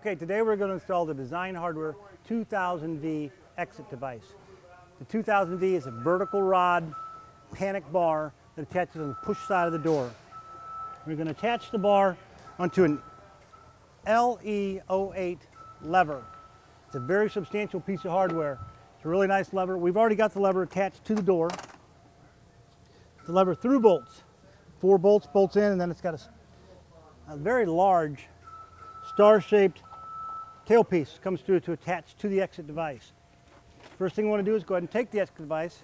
Okay, today we're going to install the Design Hardware 2000V exit device. The 2000V is a vertical rod panic bar that attaches on the push side of the door. We're going to attach the bar onto an LE08 lever. It's a very substantial piece of hardware. It's a really nice lever. We've already got the lever attached to the door. The lever through bolts. Four bolts, bolts in, and then it's got a, a very large star-shaped tailpiece comes through to attach to the exit device. First thing we want to do is go ahead and take the exit device.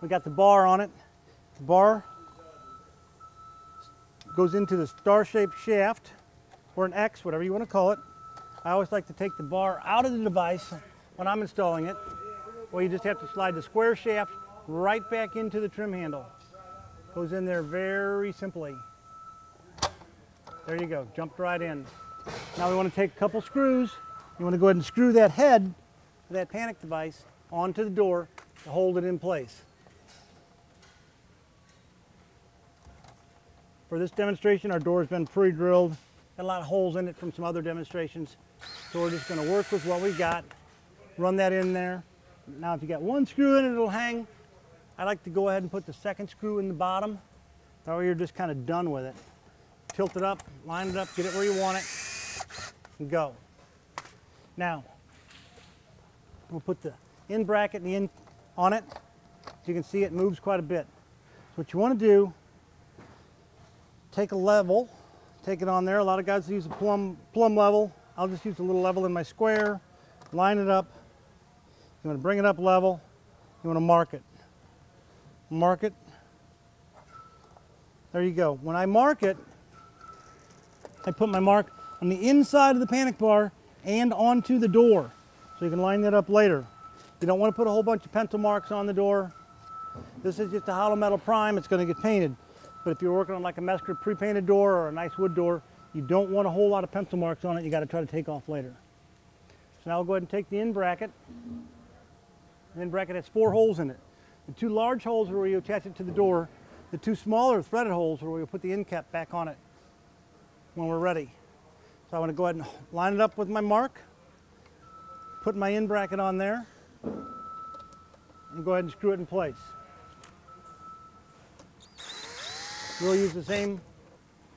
We got the bar on it. The bar goes into the star-shaped shaft or an X, whatever you want to call it. I always like to take the bar out of the device when I'm installing it. Well, you just have to slide the square shaft right back into the trim handle. Goes in there very simply. There you go, jumped right in. Now we want to take a couple screws. You want to go ahead and screw that head of that panic device onto the door to hold it in place. For this demonstration, our door has been pre-drilled. Got a lot of holes in it from some other demonstrations. So we're just going to work with what we've got, run that in there. Now if you got one screw in it, it'll hang. I like to go ahead and put the second screw in the bottom. That way you're just kind of done with it. Tilt it up, line it up, get it where you want it, go. Now, we'll put the end bracket and the in on it. As you can see, it moves quite a bit. So what you want to do, take a level, take it on there. A lot of guys use a plumb, plumb level. I'll just use a little level in my square, line it up. You want to bring it up level. You want to mark it. Mark it. There you go. When I mark it, I put my mark on the inside of the panic bar and onto the door. So you can line that up later. You don't want to put a whole bunch of pencil marks on the door. This is just a hollow metal prime. It's going to get painted. But if you're working on like a Mesker pre-painted door or a nice wood door, you don't want a whole lot of pencil marks on it. You got to try to take off later. So now I'll go ahead and take the end bracket. The in bracket has four holes in it. The two large holes are where you attach it to the door. The two smaller threaded holes are where you put the end cap back on it when we're ready. I want to go ahead and line it up with my mark, put my in bracket on there, and go ahead and screw it in place. We'll use the same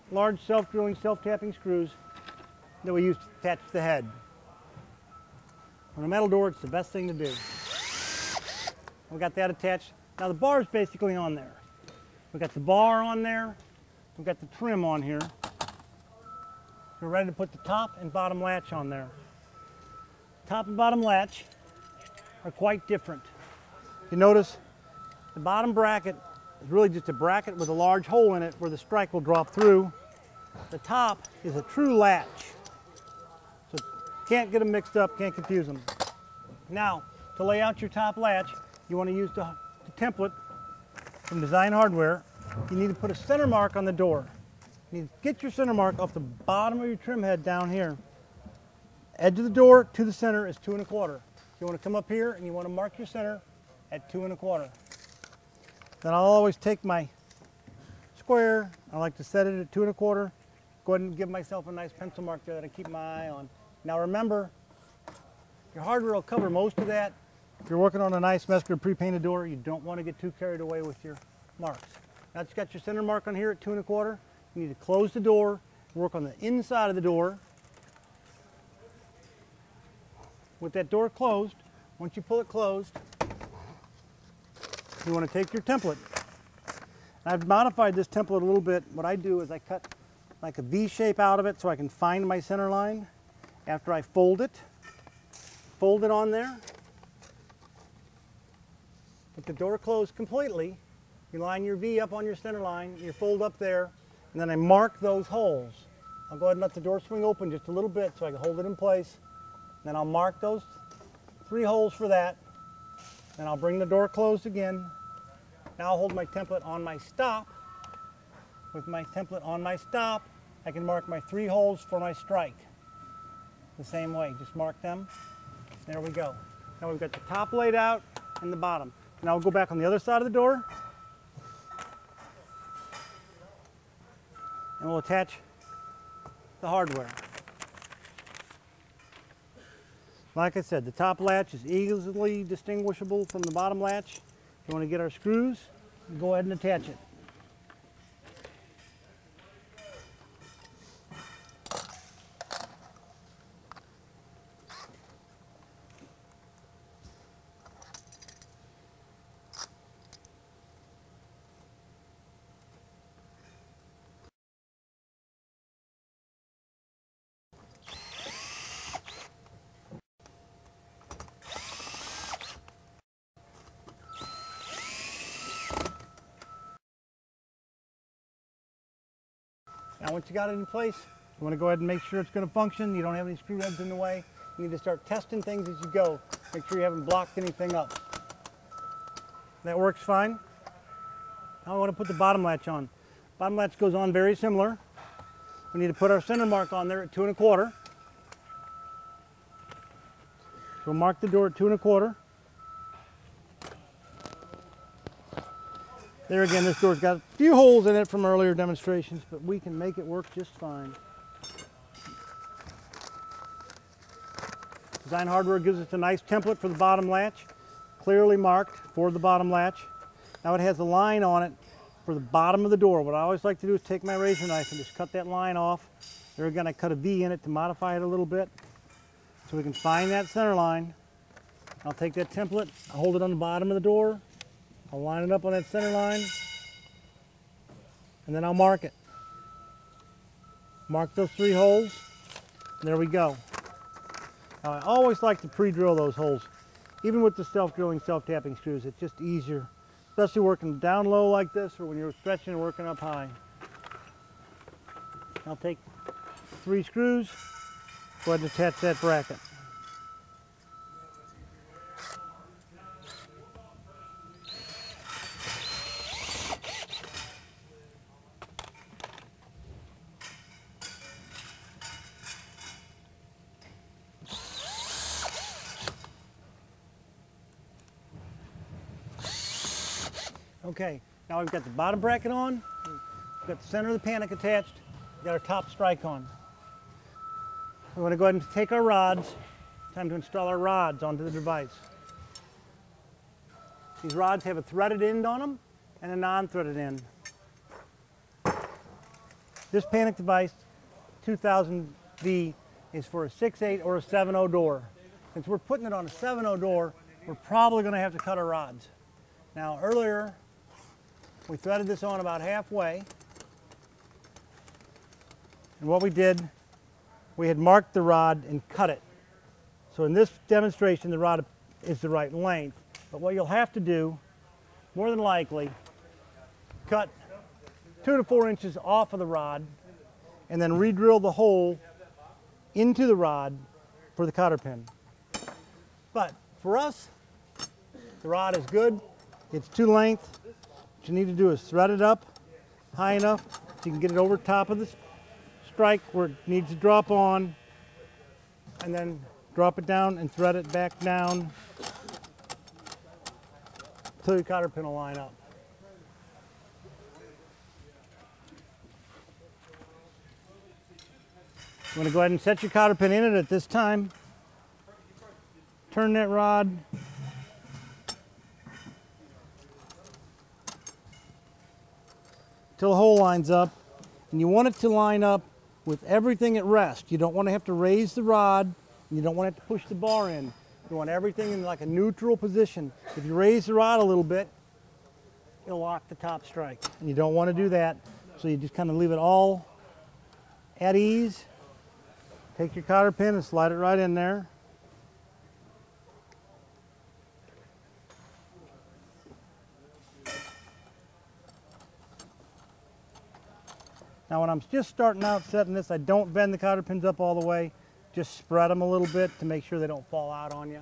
large self-drilling, self-tapping screws that we use to attach the head. On a metal door, it's the best thing to do. We got that attached. Now the bar is basically on there. We got the bar on there. We've got the trim on here. We're ready to put the top and bottom latch on there. Top and bottom latch are quite different. You notice the bottom bracket is really just a bracket with a large hole in it where the strike will drop through. The top is a true latch. So can't get them mixed up, can't confuse them. Now, to lay out your top latch, you want to use the, the template from Design Hardware. You need to put a center mark on the door. You need to get your center mark off the bottom of your trim head down here. Edge of the door to the center is two and a quarter. You want to come up here and you want to mark your center at two and a quarter. Then I'll always take my square. I like to set it at two and a quarter. Go ahead and give myself a nice pencil mark there that I keep my eye on. Now remember, your hardware will cover most of that. If you're working on a nice Mesker pre-painted door, you don't want to get too carried away with your marks. Now you got your center mark on here at two and a quarter, you need to close the door, work on the inside of the door. With that door closed, once you pull it closed, you want to take your template. I've modified this template a little bit. What I do is I cut like a V shape out of it so I can find my center line. After I fold it, fold it on there. With the door closed completely, you line your V up on your center line, you fold up there, and then I mark those holes. I'll go ahead and let the door swing open just a little bit so I can hold it in place. Then I'll mark those three holes for that. Then I'll bring the door closed again. Now I'll hold my template on my stop. With my template on my stop, I can mark my three holes for my strike. The same way, just mark them. There we go. Now we've got the top laid out and the bottom. Now we'll go back on the other side of the door. and we'll attach the hardware. Like I said, the top latch is easily distinguishable from the bottom latch. If you want to get our screws, go ahead and attach it. Now once you got it in place, you want to go ahead and make sure it's going to function. You don't have any screw heads in the way. You need to start testing things as you go. Make sure you haven't blocked anything up. That works fine. Now I want to put the bottom latch on. Bottom latch goes on very similar. We need to put our center mark on there at two and a quarter. So mark the door at two and a quarter. There again, this door's got a few holes in it from earlier demonstrations, but we can make it work just fine. Design Hardware gives us a nice template for the bottom latch, clearly marked for the bottom latch. Now it has a line on it for the bottom of the door. What I always like to do is take my razor knife and just cut that line off. Again, I cut a V in it to modify it a little bit so we can find that center line. I'll take that template, I'll hold it on the bottom of the door, I'll line it up on that center line and then I'll mark it. Mark those three holes. There we go. Now I always like to pre-drill those holes. Even with the self-drilling, self-tapping screws, it's just easier, especially working down low like this or when you're stretching and working up high. I'll take three screws, go ahead and attach that bracket. Okay, now we've got the bottom bracket on, we've got the center of the panic attached, we've got our top strike on. We want to go ahead and take our rods, time to install our rods onto the device. These rods have a threaded end on them and a non-threaded end. This panic device, 2000V, is for a 6.8 or a 7.0 door. Since we're putting it on a 7.0 door, we're probably going to have to cut our rods. Now earlier, we threaded this on about halfway. And what we did, we had marked the rod and cut it. So in this demonstration, the rod is the right length. But what you'll have to do, more than likely, cut two to four inches off of the rod and then re-drill the hole into the rod for the cotter pin. But for us, the rod is good. It's two length. You need to do is thread it up high enough so you can get it over top of the strike where it needs to drop on and then drop it down and thread it back down until your cotter pin will line up. You want to go ahead and set your cotter pin in it at this time. Turn that rod till the hole lines up. And you want it to line up with everything at rest. You don't want to have to raise the rod. You don't want to have to push the bar in. You want everything in like a neutral position. If you raise the rod a little bit, it'll lock the top strike. And you don't want to do that. So you just kind of leave it all at ease. Take your cotter pin and slide it right in there. Now when I'm just starting out setting this, I don't bend the cotter pins up all the way. Just spread them a little bit to make sure they don't fall out on you.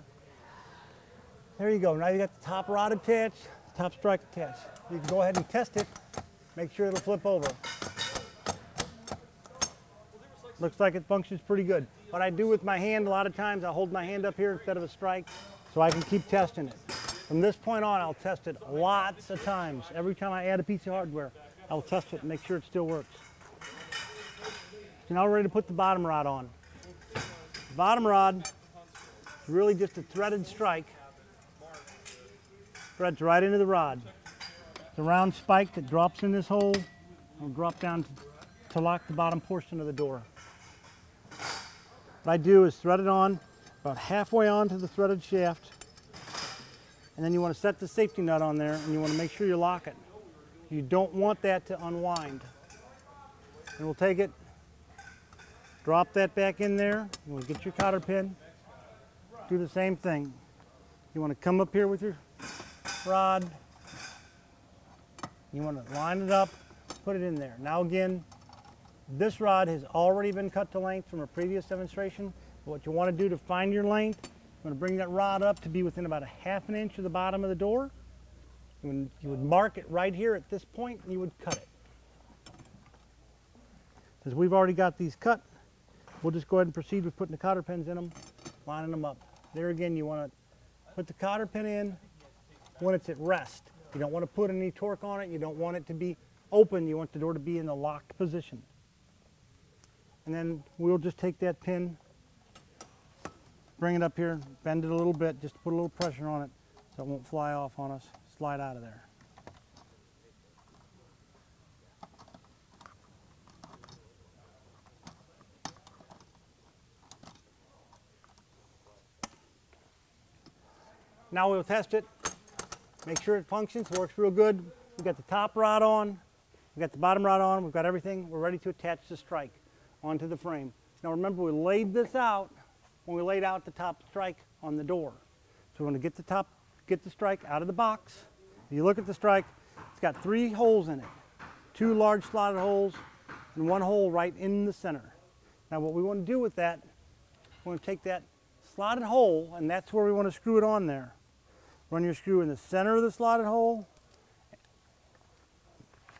There you go. Now you got the top rod attached, top strike attached. You can go ahead and test it. Make sure it'll flip over. Looks like it functions pretty good. What I do with my hand, a lot of times I hold my hand up here instead of a strike so I can keep testing it. From this point on, I'll test it lots of times. Every time I add a piece of hardware, I'll test it and make sure it still works. So now ready to put the bottom rod on. Bottom rod It's really just a threaded strike. Threads right into the rod. The round spike that drops in this hole will drop down to, to lock the bottom portion of the door. What I do is thread it on about halfway onto the threaded shaft and then you want to set the safety nut on there and you want to make sure you lock it. You don't want that to unwind. And we'll take it, drop that back in there, you want to get your cotter pin, do the same thing. You want to come up here with your rod, you want to line it up, put it in there. Now again, this rod has already been cut to length from a previous demonstration. What you want to do to find your length, you want to bring that rod up to be within about a half an inch of the bottom of the door. You would, mark it right here at this point and you would cut it. Since we've already got these cut, we'll just go ahead and proceed with putting the cotter pins in them, lining them up. There again, you want to put the cotter pin in when it's at rest. You don't want to put any torque on it. You don't want it to be open. You want the door to be in the locked position. And then we'll just take that pin, bring it up here, bend it a little bit, just to put a little pressure on it so it won't fly off on us, slide out of there. Now we'll test it, make sure it functions, works real good. We've got the top rod on, we've got the bottom rod on, we've got everything. We're ready to attach the strike onto the frame. Now remember we laid this out when we laid out the top strike on the door. So we want to get the top, get the strike out of the box. If you look at the strike, it's got three holes in it. Two large slotted holes and one hole right in the center. Now what we want to do with that, we want to take that slotted hole and that's where we want to screw it on there. Run your screw in the center of the slotted hole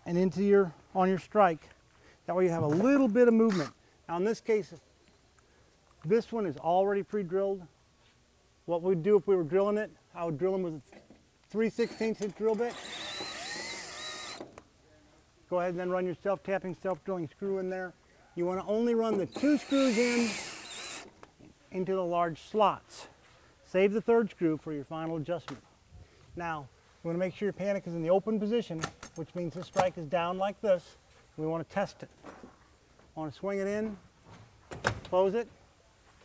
and into your, on your strike. That way you have a little bit of movement. Now in this case, this one is already pre-drilled. What we'd do if we were drilling it, I would drill them with a 3 16 inch drill bit. Go ahead and then run your self-tapping, self-drilling screw in there. You want to only run the two screws in into the large slots. Save the third screw for your final adjustment. Now, we want to make sure your panic is in the open position, which means the strike is down like this. We want to test it. I want to swing it in, close it,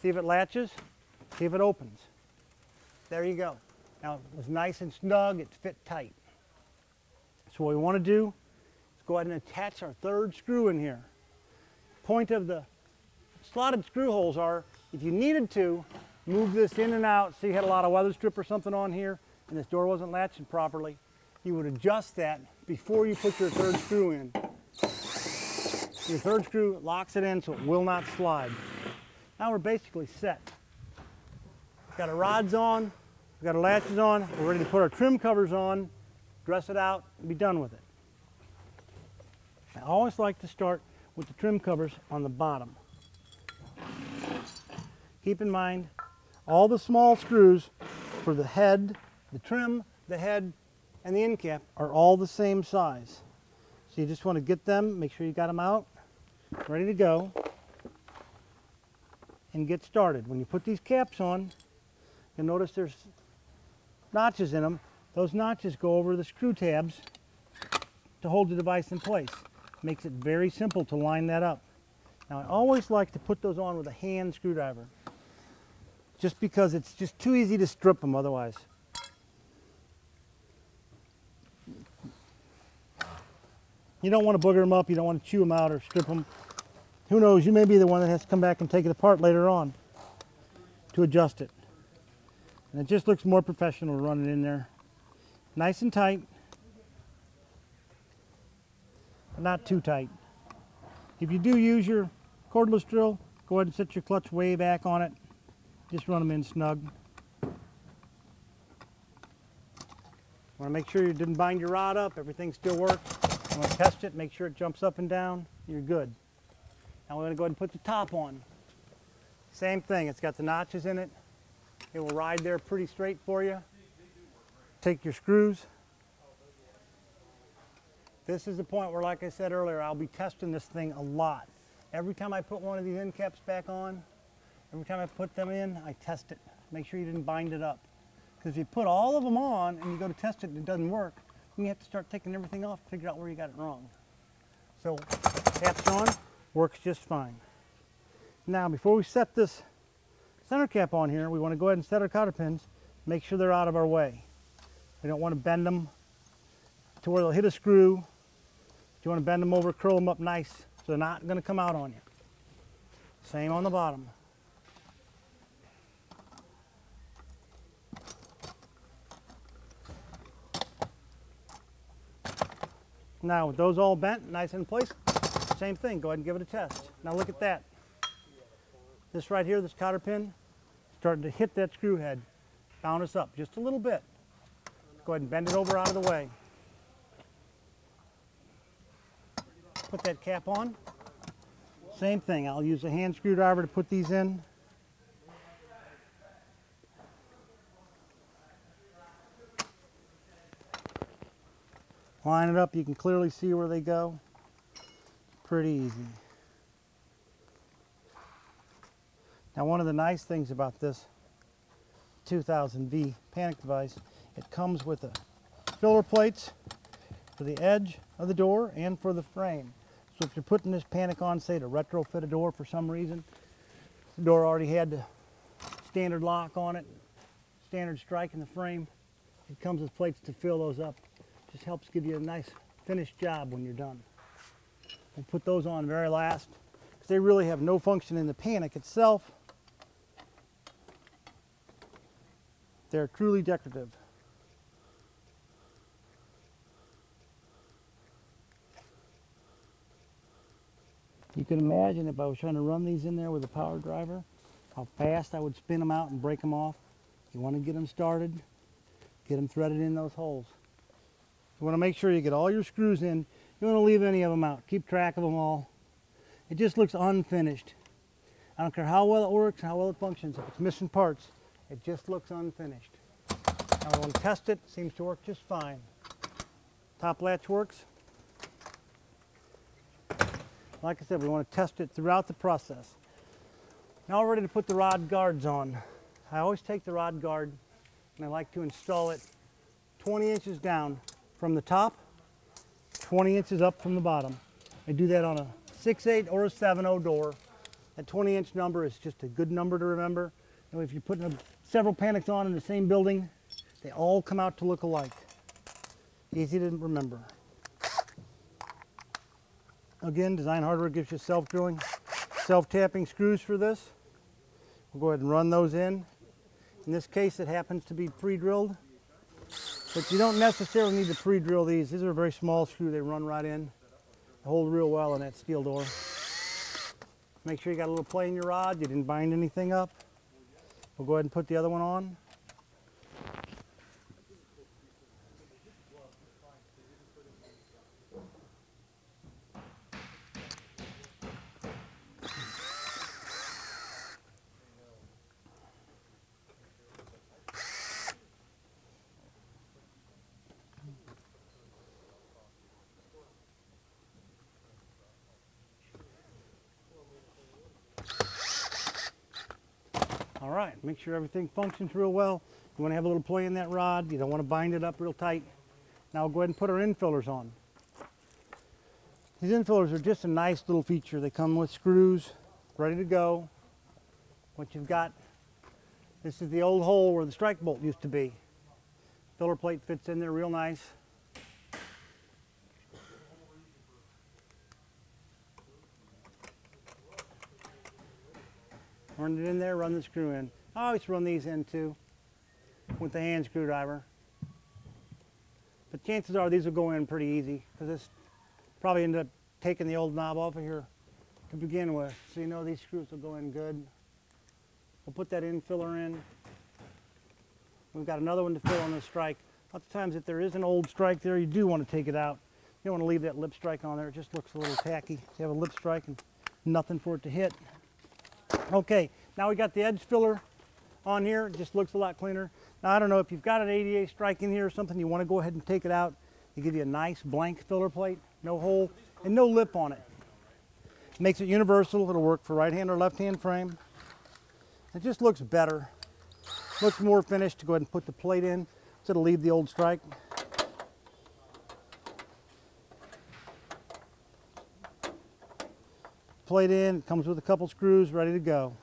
see if it latches, see if it opens. There you go. Now, it was nice and snug, it fit tight. So what we want to do is go ahead and attach our third screw in here. Point of the slotted screw holes are, if you needed to, move this in and out, see you had a lot of weather strip or something on here, and this door wasn't latching properly, you would adjust that before you put your third screw in. Your third screw locks it in so it will not slide. Now we're basically set. Got our rods on, we've got our latches on, we're ready to put our trim covers on, dress it out, and be done with it. I always like to start with the trim covers on the bottom. Keep in mind, all the small screws for the head, the trim, the head, and the end cap are all the same size. So you just want to get them, make sure you got them out, ready to go, and get started. When you put these caps on, you'll notice there's notches in them. Those notches go over the screw tabs to hold the device in place. Makes it very simple to line that up. Now I always like to put those on with a hand screwdriver just because it's just too easy to strip them otherwise. You don't want to booger them up, you don't want to chew them out or strip them. Who knows, you may be the one that has to come back and take it apart later on to adjust it. And it just looks more professional running in there. Nice and tight, but not too tight. If you do use your cordless drill, go ahead and set your clutch way back on it just run them in snug. Want to make sure you didn't bind your rod up, everything still works. Want to test it, make sure it jumps up and down, you're good. Now we're going to go ahead and put the top on. Same thing, it's got the notches in it. It will ride there pretty straight for you. Take your screws. This is the point where, like I said earlier, I'll be testing this thing a lot. Every time I put one of these end caps back on, Every time I put them in, I test it make sure you didn't bind it up. Because if you put all of them on and you go to test it and it doesn't work, you have to start taking everything off to figure out where you got it wrong. So caps on, works just fine. Now before we set this center cap on here, we want to go ahead and set our cotter pins, make sure they're out of our way. We don't want to bend them to where they'll hit a screw. You want to bend them over, curl them up nice, so they're not going to come out on you. Same on the bottom. Now with those all bent, nice in place, same thing, go ahead and give it a test. Now look at that. This right here, this cotter pin, starting to hit that screw head. Bound us up just a little bit. Go ahead and bend it over out of the way. Put that cap on. Same thing, I'll use a hand screwdriver to put these in. Line it up, you can clearly see where they go. Pretty easy. Now one of the nice things about this 2000V panic device, it comes with a filler plates for the edge of the door and for the frame. So if you're putting this panic on, say to retrofit a door for some reason, the door already had the standard lock on it, standard strike in the frame, it comes with plates to fill those up. Just helps give you a nice finished job when you're done. We'll put those on very last because they really have no function in the panic itself. They're truly decorative. You can imagine if I was trying to run these in there with a power driver, how fast I would spin them out and break them off. You want to get them started, get them threaded in those holes. You want to make sure you get all your screws in. You want to leave any of them out. Keep track of them all. It just looks unfinished. I don't care how well it works, how well it functions. If it's missing parts, it just looks unfinished. Now want to test it. Seems to work just fine. Top latch works. Like I said, we want to test it throughout the process. Now we're ready to put the rod guards on. I always take the rod guard and I like to install it 20 inches down from the top, 20 inches up from the bottom. I do that on a 6.8 or a 7-0 door. That 20 inch number is just a good number to remember. And if you're putting several panics on in the same building, they all come out to look alike. Easy to remember. Again, Design Hardware gives you self-drilling, self-tapping screws for this. We'll go ahead and run those in. In this case, it happens to be pre-drilled, but you don't necessarily need to pre-drill these. These are a very small screw. They run right in. They hold real well in that steel door. Make sure you got a little play in your rod. You didn't bind anything up. We'll go ahead and put the other one on. Right, make sure everything functions real well. You want to have a little play in that rod. You don't want to bind it up real tight. Now we'll go ahead and put our infillers on. These infillers are just a nice little feature. They come with screws ready to go. Once you've got, this is the old hole where the strike bolt used to be. Filler plate fits in there real nice. Run it in there, run the screw in. I always run these in too with the hand screwdriver. But chances are these will go in pretty easy because this probably ended up taking the old knob off of here to begin with. So you know these screws will go in good. We'll put that in filler in. We've got another one to fill on the strike. Lots of times if there is an old strike there, you do want to take it out. You don't want to leave that lip strike on there. It just looks a little tacky. You have a lip strike and nothing for it to hit. Okay, now we got the edge filler on here. It just looks a lot cleaner. Now I don't know if you've got an ADA strike in here or something, you want to go ahead and take it out. They give you a nice blank filler plate, no hole, and no lip on it. Makes it universal. It'll work for right hand or left hand frame. It just looks better. Looks more finished to go ahead and put the plate in so it'll leave the old strike. Plate in, comes with a couple screws ready to go.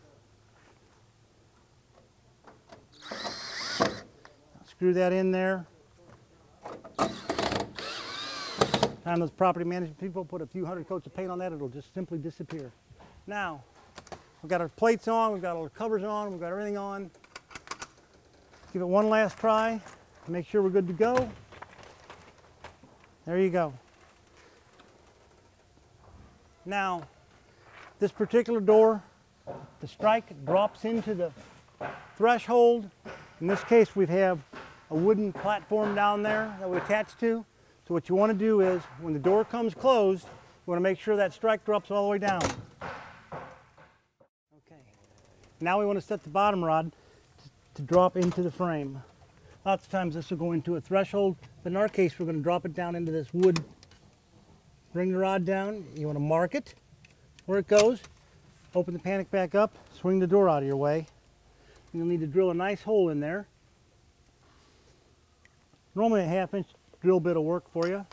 Screw that in there. Time those property management people put a few hundred coats of paint on that, it'll just simply disappear. Now, we've got our plates on, we've got the covers on, we've got everything on. Give it one last try, make sure we're good to go. There you go. Now, this particular door, the strike drops into the threshold. In this case, we have a wooden platform down there that we attach to. So what you want to do is, when the door comes closed, you want to make sure that strike drops all the way down. Okay. Now we want to set the bottom rod to, to drop into the frame. Lots of times this will go into a threshold, but in our case we're going to drop it down into this wood. Bring the rod down, you want to mark it where it goes, open the panic back up, swing the door out of your way. You'll need to drill a nice hole in there. Normally a half inch drill bit will work for you.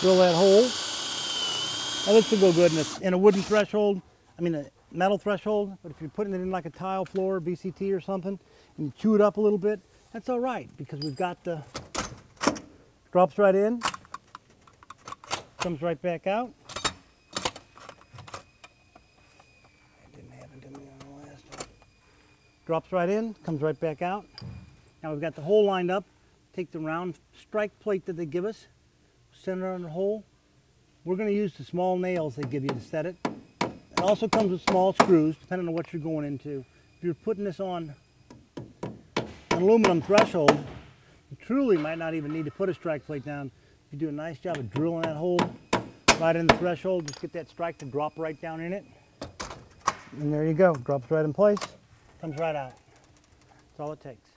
Drill that hole. Now this will go good in a, in a wooden threshold, I mean a metal threshold, but if you're putting it in like a tile floor, VCT or something, and you chew it up a little bit, that's all right because we've got the, drops right in, comes right back out. Drops right in, comes right back out. Now we've got the hole lined up. Take the round strike plate that they give us, center on the hole. We're going to use the small nails they give you to set it. It also comes with small screws, depending on what you're going into. If you're putting this on an aluminum threshold, you truly might not even need to put a strike plate down. If you do a nice job of drilling that hole right in the threshold, just get that strike to drop right down in it. And there you go, drops right in place, comes right out. That's all it takes.